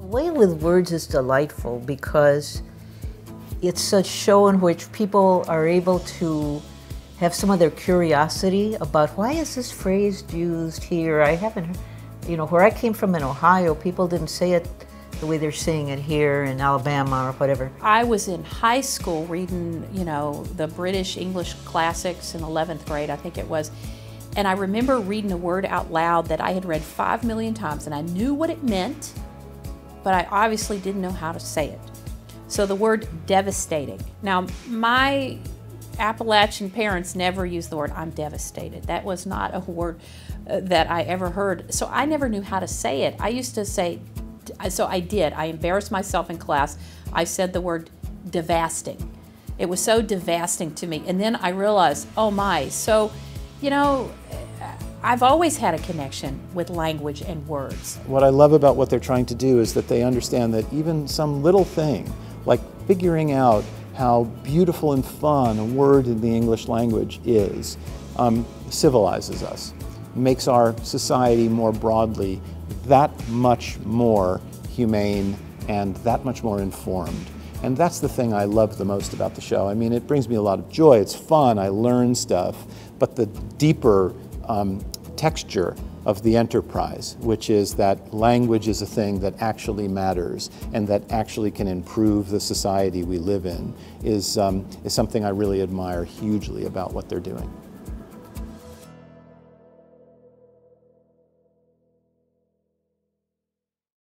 Way with Words is delightful because it's a show in which people are able to have some of their curiosity about why is this phrase used here? I haven't, you know, where I came from in Ohio, people didn't say it the way they're saying it here in Alabama or whatever. I was in high school reading, you know, the British English classics in 11th grade, I think it was. And I remember reading a word out loud that I had read five million times and I knew what it meant, but I obviously didn't know how to say it. So the word devastating. Now, my Appalachian parents never used the word I'm devastated. That was not a word uh, that I ever heard. So I never knew how to say it. I used to say, so I did. I embarrassed myself in class. I said the word devastating. It was so devastating to me. And then I realized, oh my. So, you know, I've always had a connection with language and words. What I love about what they're trying to do is that they understand that even some little thing, like figuring out how beautiful and fun a word in the English language is, um, civilizes us, makes our society more broadly that much more humane and that much more informed. And that's the thing I love the most about the show. I mean, it brings me a lot of joy. It's fun. I learn stuff. But the deeper um, texture of the enterprise, which is that language is a thing that actually matters and that actually can improve the society we live in, is, um, is something I really admire hugely about what they're doing.